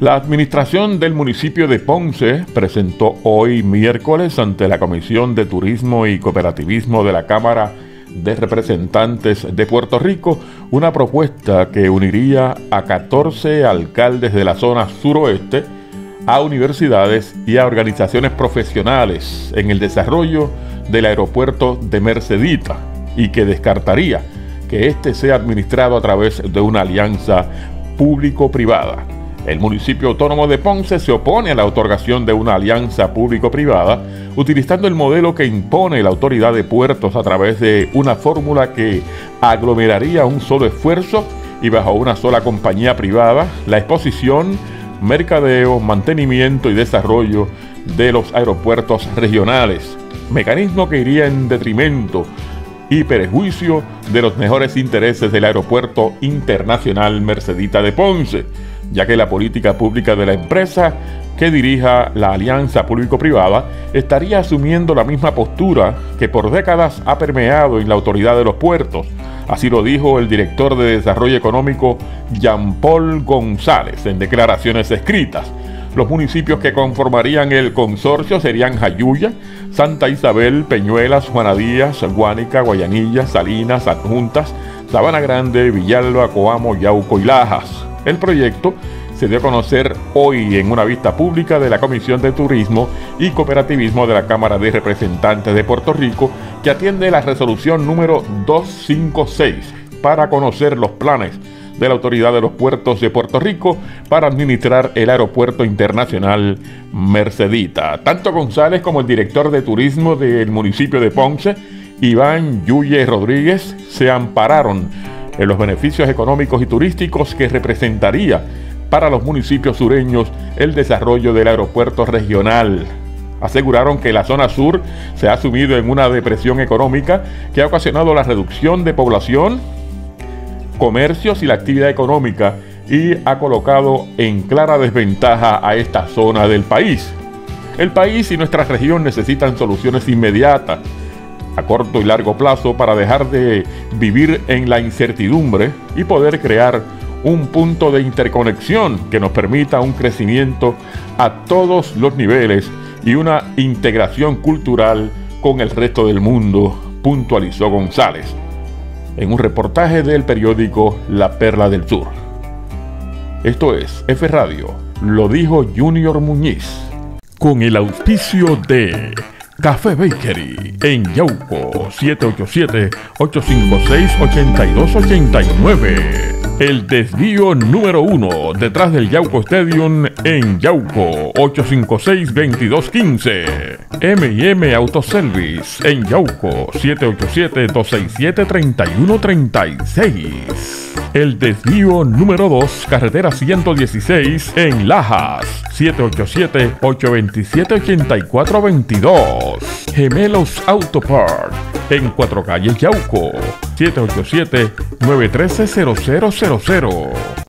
La administración del municipio de Ponce presentó hoy miércoles ante la Comisión de Turismo y Cooperativismo de la Cámara de Representantes de Puerto Rico una propuesta que uniría a 14 alcaldes de la zona suroeste a universidades y a organizaciones profesionales en el desarrollo del aeropuerto de Mercedita y que descartaría que éste sea administrado a través de una alianza público-privada. El municipio autónomo de Ponce se opone a la otorgación de una alianza público-privada utilizando el modelo que impone la autoridad de puertos a través de una fórmula que aglomeraría un solo esfuerzo y bajo una sola compañía privada la exposición, mercadeo, mantenimiento y desarrollo de los aeropuertos regionales, mecanismo que iría en detrimento y perjuicio de los mejores intereses del Aeropuerto Internacional Mercedita de Ponce ya que la política pública de la empresa que dirija la alianza público-privada estaría asumiendo la misma postura que por décadas ha permeado en la autoridad de los puertos. Así lo dijo el director de Desarrollo Económico Jean Paul González en declaraciones escritas. Los municipios que conformarían el consorcio serían Jayuya, Santa Isabel, Peñuelas, Juanadías, Guánica, Guayanilla, Salinas, Adjuntas, Sabana Grande, Villalba, Coamo, Yauco y Lajas. El proyecto se dio a conocer hoy en una vista pública de la Comisión de Turismo y Cooperativismo de la Cámara de Representantes de Puerto Rico, que atiende la resolución número 256 para conocer los planes de la Autoridad de los Puertos de Puerto Rico para administrar el Aeropuerto Internacional Mercedita. Tanto González como el director de turismo del municipio de Ponce, Iván Yuye Rodríguez, se ampararon en los beneficios económicos y turísticos que representaría para los municipios sureños el desarrollo del aeropuerto regional. Aseguraron que la zona sur se ha sumido en una depresión económica que ha ocasionado la reducción de población, comercios y la actividad económica y ha colocado en clara desventaja a esta zona del país. El país y nuestra región necesitan soluciones inmediatas a corto y largo plazo para dejar de vivir en la incertidumbre y poder crear un punto de interconexión que nos permita un crecimiento a todos los niveles y una integración cultural con el resto del mundo, puntualizó González en un reportaje del periódico La Perla del Sur. Esto es F Radio, lo dijo Junior Muñiz, con el auspicio de Café Bakery en Yauco 787-856-8289. El desvío número uno detrás del Yauco Stadium en Yauco 856-2215. M&M Autoservice en Yauco 787-267-3136. El desvío número 2, carretera 116 en Lajas 787-827-8422. Gemelos Autopart en Cuatro Calles Yauco 787-913-0000.